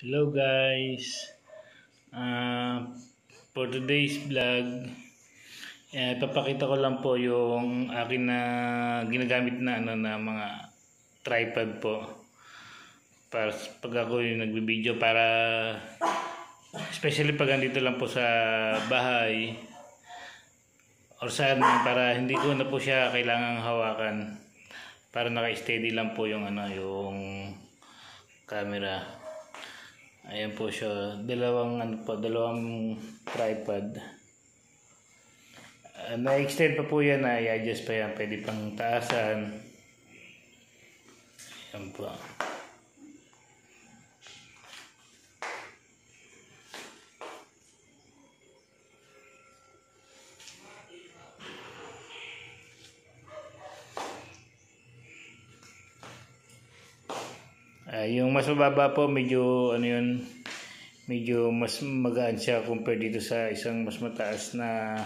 Hello guys. Uh, for today's vlog, eh, papakita ko lang po yung akin na ginagamit na ano na mga tripod po. Para pag ako yung nagbibideo para especially pag andito lang po sa bahay or saan para hindi ko na po siya kailangang hawakan para naka-steady lang po yung ano yung camera ayan po siya. Dalawang ano po dalawang tripod. Uh, na-extend pa po yan na i-adjust pa yan. Pwede pang taasan. Ayan po Uh, yung mas mababa po, medyo ano yun, medyo mas magaan siya compare dito sa isang mas mataas na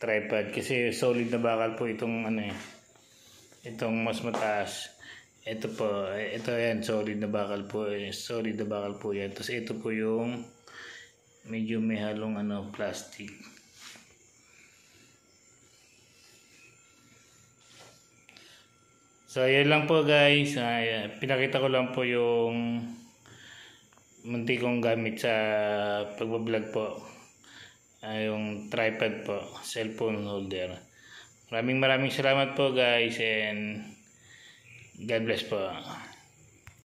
tripod kasi solid na bakal po itong ano eh, itong mas mataas. Ito po, ito yan, solid na bakal po, eh, solid na bakal po yan. Tapos ito po yung medyo may halong ano, plastic. So, ayan lang po guys. Uh, pinakita ko lang po yung munti kong gamit sa pagbablog po. Uh, yung tripod po, cellphone holder. Maraming maraming salamat po guys and God bless po.